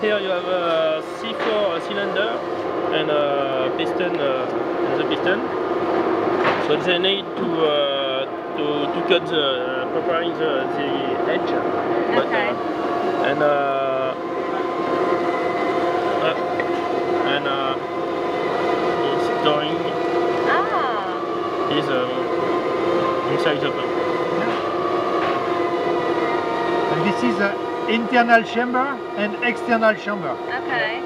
Cargill. All right. Here you have a C4 cylinder and a piston uh, and the piston. So they need to uh, to, to cut the preparing the, the edge. But, Okay. uh, and uh, uh, and uh, it's storing Oh. is uh, inside the pump. And this is the internal chamber and external chamber. Okay.